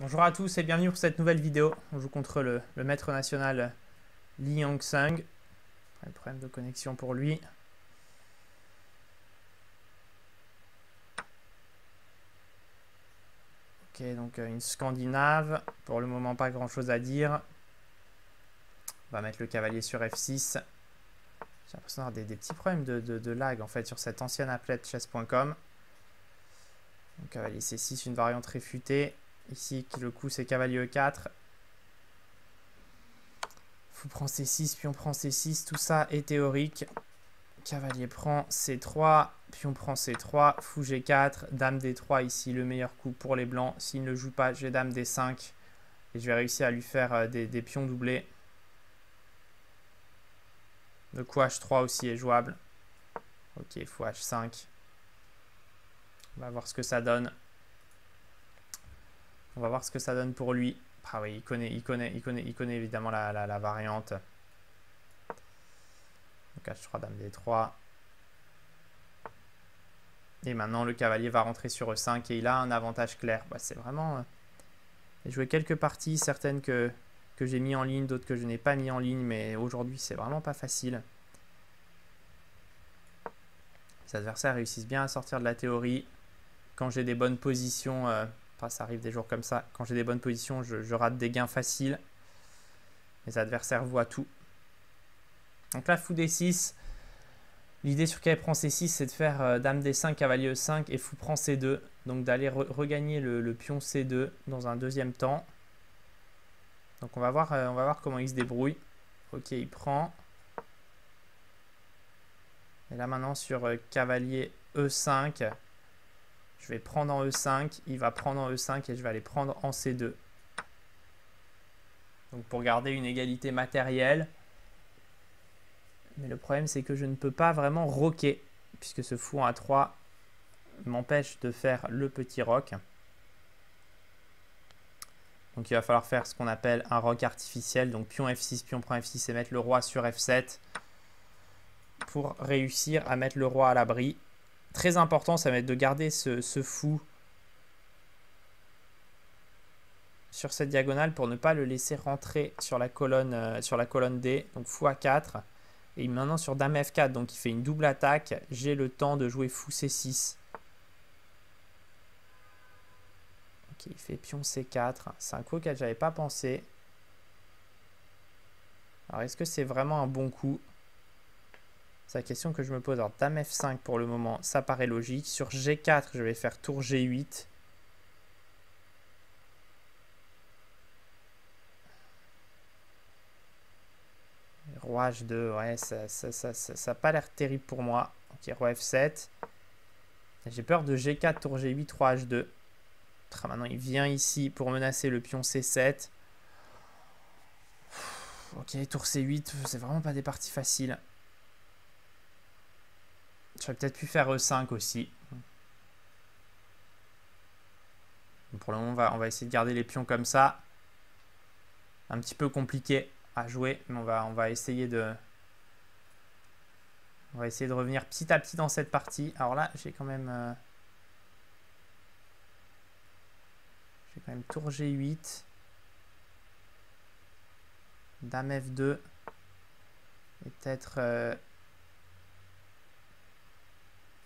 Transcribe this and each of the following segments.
Bonjour à tous et bienvenue pour cette nouvelle vidéo. On joue contre le, maître national Li Yongsung. Un problème de connexion pour lui. Ok, donc euh, une Scandinave. Pour le moment, pas grand chose à dire. On va mettre le cavalier sur F6. J'ai l'impression d'avoir des, petits problèmes de, lag en fait sur cette ancienne appelette chess.com. Donc cavalier C6, une variante réfutée. Ici, le coup, c'est cavalier E4. Fou prend C6, pion prend C6. Tout ça est théorique. Cavalier prend C3, pion prend C3, fou G4, dame D3 ici, le meilleur coup pour les blancs. S'il ne joue pas, j'ai dame D5 et je vais réussir à lui faire euh, des, des pions doublés. Le coup H3 aussi est jouable. Ok, fou H5. On va voir ce que ça donne. On va voir ce que ça donne pour lui. Ah oui, il connaît, il connaît, il connaît, il connaît évidemment la, variante. Donc H3, Dame D3. Et maintenant, le cavalier va rentrer sur E5 et il a un avantage clair. Bah, c'est vraiment... Euh, j'ai joué quelques parties, certaines que, que j'ai mis en ligne, d'autres que je n'ai pas mis en ligne, mais aujourd'hui, c'est vraiment pas facile. Les adversaires réussissent bien à sortir de la théorie. Quand j'ai des bonnes positions... Euh, ça arrive des jours comme ça. Quand j'ai des bonnes positions, je, rate des gains faciles. Les adversaires voient tout. Donc là, fou D6. L'idée sur elle prend C6, c'est de faire euh, Dame D5, Cavalier E5 et fou prend C2. Donc d'aller regagner le, pion C2 dans un deuxième temps. Donc on va voir, euh, on va voir comment il se débrouille. Ok, il prend. Et là maintenant sur euh, cavalier E5, je vais prendre en E5, il va prendre en E5 et je vais aller prendre en C2. Donc pour garder une égalité matérielle. Mais le problème c'est que je ne peux pas vraiment roquer. Puisque ce fou en A3 m'empêche de faire le petit rock. Donc il va falloir faire ce qu'on appelle un rock artificiel. Donc pion F6, pion prend F6 et mettre le roi sur F7. Pour réussir à mettre le roi à l'abri. Très important, ça va être de garder ce, fou sur cette diagonale pour ne pas le laisser rentrer sur la colonne, euh, sur la colonne D. Donc fou A4. Et maintenant sur dame F4, donc il fait une double attaque. J'ai le temps de jouer fou C6. Ok, il fait pion C4. C'est un coup auquel j'avais pas pensé. Alors est-ce que c'est vraiment un bon coup? C'est la question que je me pose. Alors, dame F5 pour le moment, ça paraît logique. Sur G4, je vais faire tour G8. Roi H2, ouais, ça n'a pas l'air terrible pour moi. Ok, roi F7. J'ai peur de G4, tour G8, roi H2. maintenant, il vient ici pour menacer le pion C7. Ok, tour C8, c'est vraiment pas des parties faciles. J'aurais peut-être pu faire E5 aussi. Pour le moment, on va, on va essayer de garder les pions comme ça. Un petit peu compliqué à jouer, mais on va, on va essayer de... On va essayer de revenir petit à petit dans cette partie. Alors là, j'ai quand même... Euh, j'ai quand même tour G8. Dame F2. Et peut-être... Euh,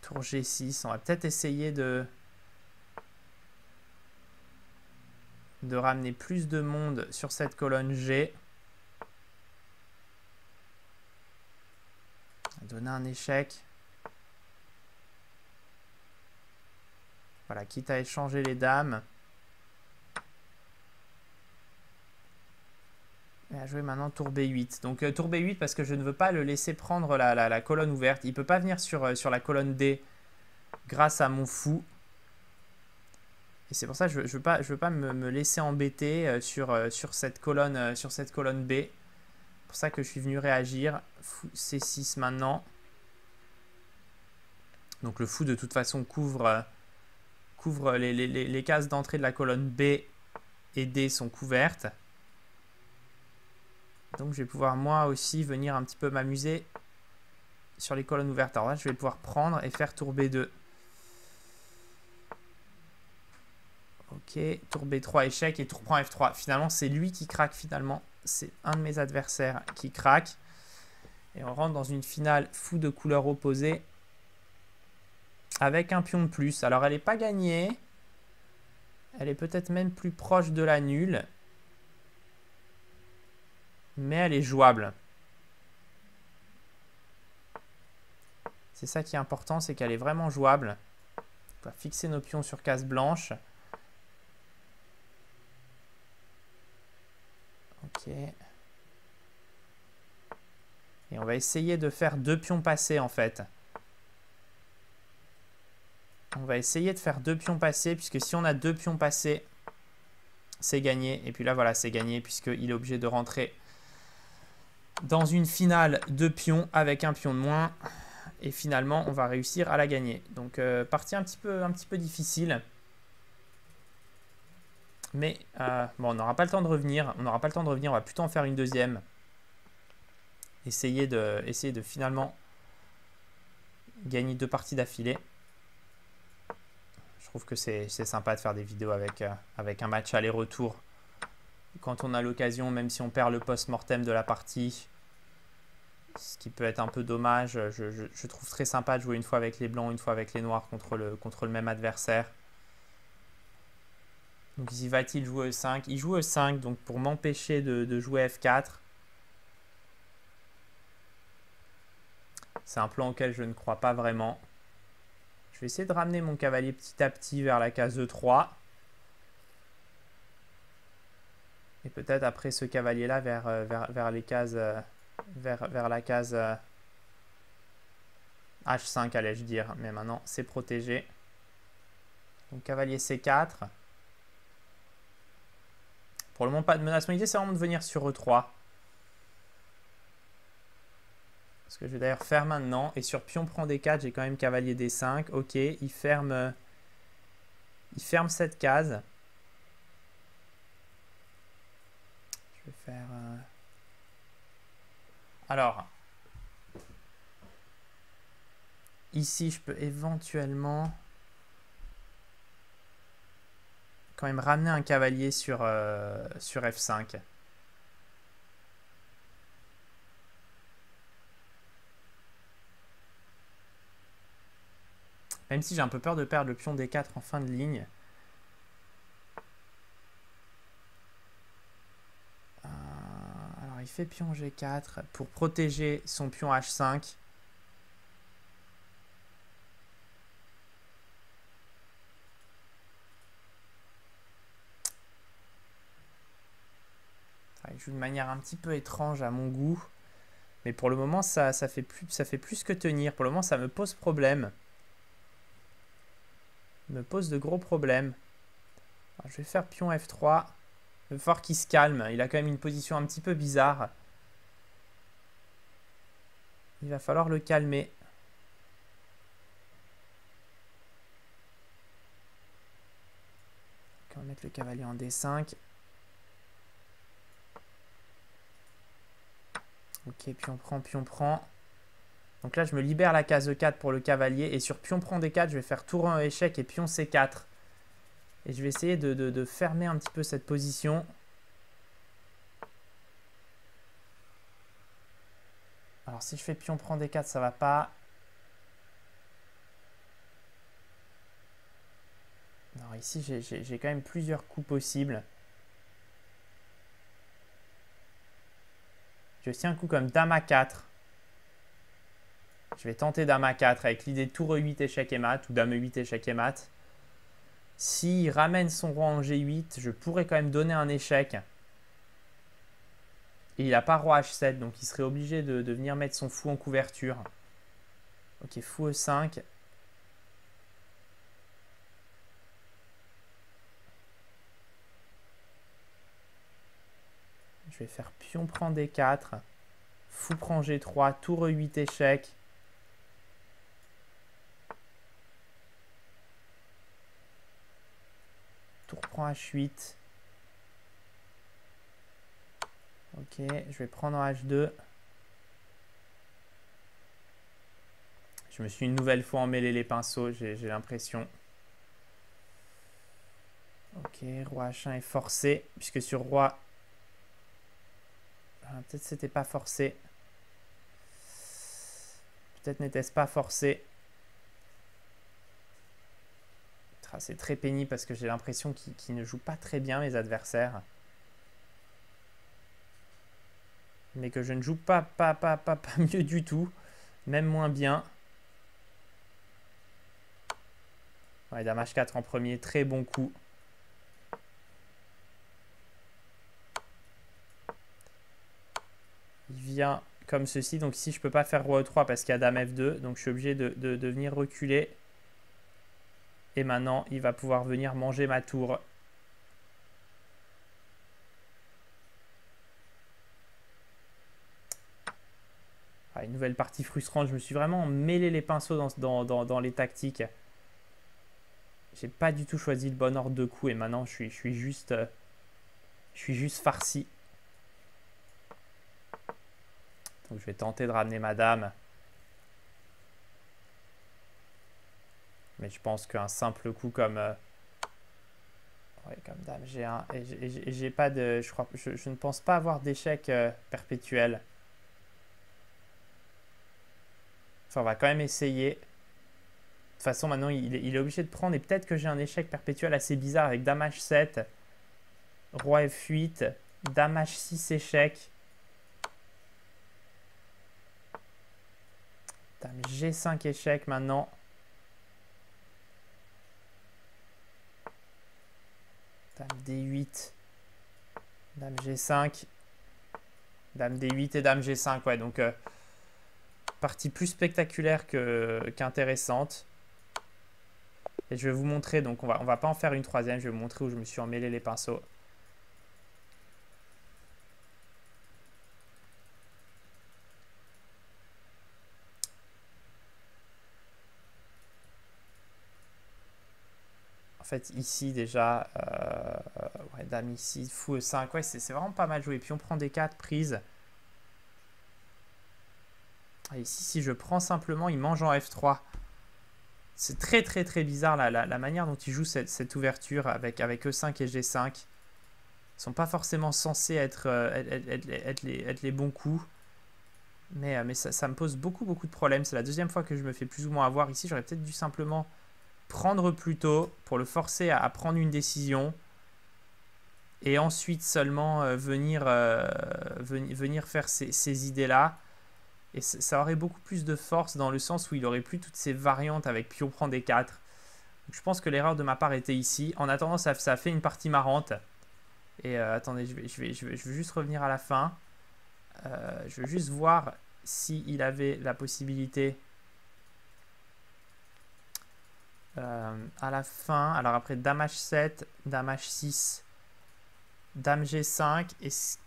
Tour G6. On va peut-être essayer de... ramener plus de monde sur cette colonne G. Donner un échec. Voilà, quitte à échanger les dames. À jouer maintenant tour B8. Donc euh, tour B8 parce que je ne veux pas le laisser prendre la, colonne ouverte. Il ne peut pas venir sur, euh, sur la colonne D grâce à mon fou. Et c'est pour ça que je ne veux, pas, je pas me, laisser embêter euh, sur, sur, cette colonne, sur cette colonne B. C'est pour ça que je suis venu réagir. Fou C6 maintenant. Donc le fou de toute façon couvre, couvre les, les cases d'entrée de la colonne B et D sont couvertes. Donc je vais pouvoir moi aussi venir un petit peu m'amuser sur les colonnes ouvertes. Alors là, je vais pouvoir prendre et faire tour B2. Ok, tour B3 échec et tour prend F3. Finalement, c'est lui qui craque finalement. C'est un de mes adversaires qui craque. Et on rentre dans une finale fou de couleurs opposées avec un pion de plus. Alors, elle n'est pas gagnée. Elle est peut-être même plus proche de la nulle. Mais elle est jouable. C'est ça qui est important, c'est qu'elle est vraiment jouable. On va fixer nos pions sur case blanche. Ok. Et on va essayer de faire deux pions passés en fait. On va essayer de faire deux pions passés, puisque si on a deux pions passés, c'est gagné. Et puis là, voilà, c'est gagné, puisqu'il est obligé de rentrer dans une finale de pions avec un pion de moins. Et finalement, on va réussir à la gagner. Donc, euh, partie un petit, peu, difficile. Mais euh, bon, on n'aura pas le temps de revenir. On n'aura pas le temps de revenir. On va plutôt en faire une deuxième. Essayer de, essayer de finalement gagner deux parties d'affilée trouve que c'est sympa de faire des vidéos avec, euh, avec un match aller-retour. Quand on a l'occasion, même si on perd le post-mortem de la partie, ce qui peut être un peu dommage, je, je, trouve très sympa de jouer une fois avec les blancs, une fois avec les noirs contre le, même adversaire. Donc y va-t-il jouer E5 Il joue E5, donc pour m'empêcher de, jouer F4. C'est un plan auquel je ne crois pas vraiment vais essayer de ramener mon cavalier petit à petit vers la case E3. Et peut-être après ce cavalier-là vers, euh, vers, vers, les cases... Euh, vers, vers la case... H5 euh, allais-je dire. Mais maintenant, c'est protégé. Donc cavalier C4. Pour le moment, pas de menace. Mon idée, c'est vraiment de venir sur E3. Ce que je vais d'ailleurs faire maintenant. Et sur pion prend D4, j'ai quand même cavalier D5. Ok, il ferme, il ferme cette case. Je vais faire... Euh, alors, ici, je peux éventuellement quand même ramener un cavalier sur, euh, sur F5. Même si j'ai un peu peur de perdre le pion D4 en fin de ligne. Euh, alors il fait pion G4 pour protéger son pion H5. Il joue de manière un petit peu étrange à mon goût. Mais pour le moment, ça, ça, fait plus, ça fait plus que tenir. Pour le moment, ça me pose problème me pose de gros problèmes. je vais faire pion F3. Il va falloir qu'il se calme. Il a quand même une position un petit peu bizarre. Il va falloir le calmer. On va mettre le cavalier en D5. Ok, pion prend, pion prend. Donc là, je me libère la case E4 pour le cavalier. Et sur pion prend D4, je vais faire tour 1 échec et pion C4. Et je vais essayer de, fermer un petit peu cette position. Alors si je fais pion prend D4, ça va pas. Alors ici, j'ai quand même plusieurs coups possibles. J'ai aussi un coup comme Dame A4. Je vais tenter Dame A4 avec l'idée tour E8 échec et mat ou Dame E8 échec et mat. S'il ramène son roi en G8, je pourrais quand même donner un échec. Et il n'a pas roi H7, donc il serait obligé de, de, venir mettre son fou en couverture. Ok, fou E5. Je vais faire pion prend D4. Fou prend G3, tour E8 échec. Tour prend H8. Ok, je vais prendre H2. Je me suis une nouvelle fois emmêlé les pinceaux, j'ai l'impression. Ok, roi H1 est forcé, puisque sur roi... Ah, peut-être c'était pas forcé. Peut-être n'était-ce pas forcé. Ah, c'est très pénible parce que j'ai l'impression qu'ils ne jouent pas très bien mes adversaires. Mais que je ne joue pas, pas, pas, pas, pas mieux du tout. Même moins bien. Ouais, Dame H4 en premier, très bon coup. Il vient comme ceci. Donc ici, je peux pas faire Roi E3 parce qu'il y a Dame F2. Donc je suis obligé de venir reculer. Et maintenant, il va pouvoir venir manger ma tour. Ah, une nouvelle partie frustrante. Je me suis vraiment mêlé les pinceaux dans, les tactiques. J'ai pas du tout choisi le bon ordre de coup et maintenant je suis, juste euh, je suis juste farci. Donc je vais tenter de ramener ma dame. Mais je pense qu'un simple coup comme... Euh, comme dame G1. Et j'ai pas de... Je, crois, je, ne pense pas avoir d'échec euh, perpétuel. Enfin, on va quand même essayer. De toute façon, maintenant, il, il est obligé de prendre. Et peut-être que j'ai un échec perpétuel assez bizarre avec Dame H7, Roi F8, Dame H6 échec. Dame G5 échec maintenant. Dame D8. Dame G5. Dame D8 et Dame G5. Ouais, donc euh, partie plus spectaculaire qu'intéressante. et je vais vous montrer, donc on va, on va pas en faire une troisième, je vais vous montrer où je me suis emmêlé les pinceaux. Ici déjà, euh, ouais, dame ici, fou E5, ouais, c'est vraiment pas mal joué. Puis on prend des 4 prises. Et ici, si je prends simplement, il mange en F3. C'est très très très bizarre la, la, manière dont il joue cette, ouverture avec, avec E5 et G5. Ils sont pas forcément censés être, euh, être, les, bons coups. Mais, euh, mais ça, ça, me pose beaucoup beaucoup de problèmes. C'est la deuxième fois que je me fais plus ou moins avoir. Ici, j'aurais peut-être dû simplement prendre plus tôt pour le forcer à, prendre une décision et ensuite seulement euh, venir, euh, venir, faire ces, idées-là. Et ça aurait beaucoup plus de force dans le sens où il aurait plus toutes ces variantes avec pion prend des 4. je pense que l'erreur de ma part était ici. En attendant, ça, fait une partie marrante. Et euh, attendez, je vais, juste revenir à la fin. je veux juste voir s'il avait la possibilité euh, à la fin, alors après Dame H7, Dame H6, Dame G5, est-ce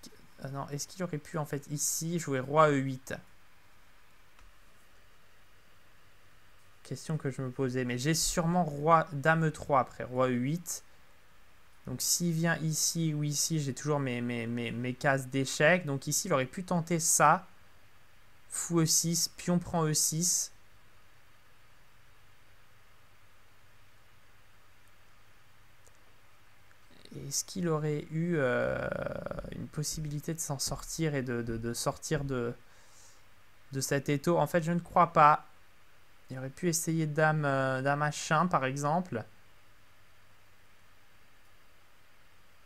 est qu'il aurait pu en fait ici jouer Roi E8 Question que je me posais, mais j'ai sûrement Roi Dame E3 après Roi E8. Donc s'il vient ici ou ici, j'ai toujours mes, cases d'échec. Donc ici, il aurait pu tenter ça. Fou E6, pion prend E6. Est-ce qu'il aurait eu euh, une possibilité de s'en sortir et de, sortir de, de cet étau? En fait, je ne crois pas. Il aurait pu essayer dame, euh, dame H1 par exemple.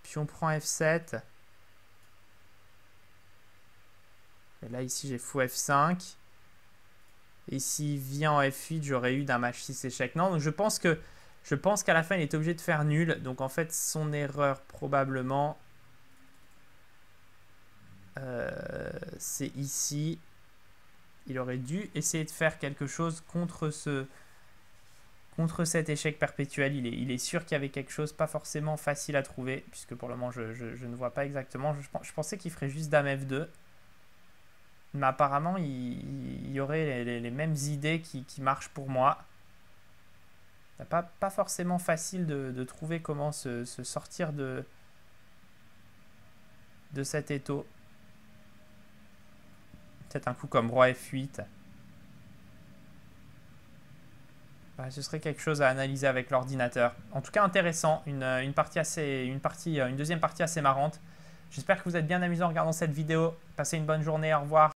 Puis on prend F7. Et là, ici, j'ai fou F5. Et s'il vient en F8, j'aurais eu dame H6 échec. Non, donc je pense que je pense qu'à la fin, il est obligé de faire nul. Donc en fait, son erreur probablement, euh, c'est ici. Il aurait dû essayer de faire quelque chose contre ce contre cet échec perpétuel. Il est, sûr qu'il y avait quelque chose, pas forcément facile à trouver, puisque pour le moment, je, ne vois pas exactement. Je, pensais qu'il ferait juste Dame F2. Mais apparemment, il, y aurait les, mêmes idées qui marchent pour moi. Pas, pas forcément facile de, trouver comment se, sortir de, de cet étau. Peut-être un coup comme roi F8. bah, ce serait quelque chose à analyser avec l'ordinateur. En tout cas, intéressant. Une, une, partie assez, une, partie, une deuxième partie assez marrante. J'espère que vous êtes bien amusé en regardant cette vidéo. Passez une bonne journée. Au revoir.